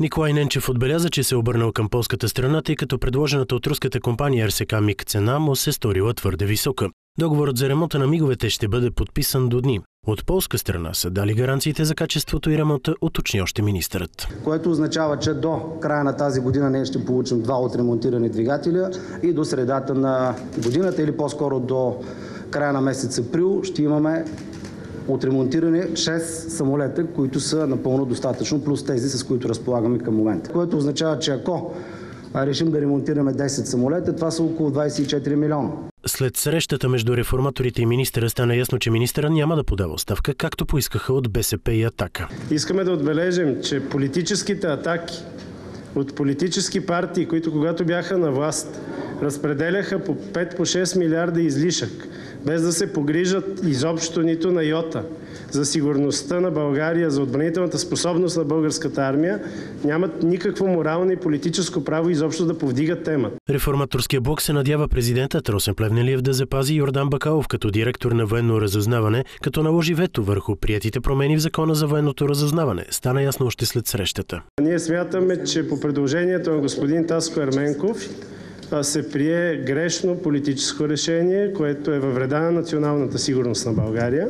Николай Ненчев отбеляза, че се е обърнал към полската страна, тъй като предложената от руската компания РСК МИГ цена му се сторила твърде висока. Договорът за ремонта на миговете ще бъде подписан до дни. От полска страна са дали гаранциите за качеството и ремонта, уточни още министърът. Което означава, че до края на тази година ние ще получим два отремонтирани двигателя и до средата на годината или по-скоро до края на месец април ще имаме отремонтирани 6 самолета, които са напълно достатъчно, плюс тези, с които разполагаме към момента. Което означава, че ако решим да ремонтираме 10 самолета, това са около 24 милиона. След срещата между реформаторите и министъра стана ясно, че министъра няма да подава оставка, както поискаха от БСП и Атака. Искаме да отбележим, че политическите атаки от политически партии, които когато бяха на власт, разпределяха по 5 по 6 милиарда излишък, без да се погрижат изобщо нито на йота за сигурността на България, за отбранителната способност на българската армия, нямат никакво морално и политическо право изобщо да повдигат темата. Реформаторския блок се надява президентът Росен Плевнелиев да запази Йордан Бакалов като директор на военно разузнаване, като наложи вето върху приятите промени в закона за военното разузнаване. Стана ясно още след срещата. Ние смятаме, че по предложението на господин Таско Ерменков се прие грешно политическо решение, което е във вреда на националната сигурност на България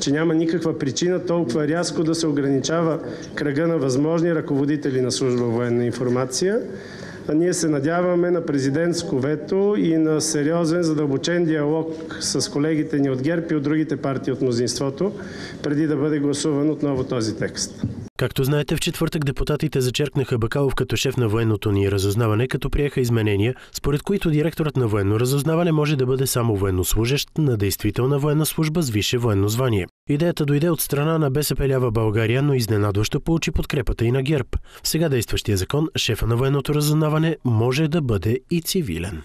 че няма никаква причина толкова рязко да се ограничава кръга на възможни ръководители на служба военна информация. Ние се надяваме на президентско вето и на сериозен задълбочен диалог с колегите ни от ГЕРБ и от другите партии от мнозинството, преди да бъде гласуван отново този текст. Както знаете, в четвъртък депутатите зачеркнаха Бакалов като шеф на военното ни разузнаване, като приеха изменения, според които директорът на военно разузнаване може да бъде само военнослужащ на действителна военна служба с висше военно звание. Идеята дойде от страна на БСП Лява България, но изненадващо получи подкрепата и на ГЕРБ. В сега действащия закон шефа на военното разузнаване може да бъде и цивилен.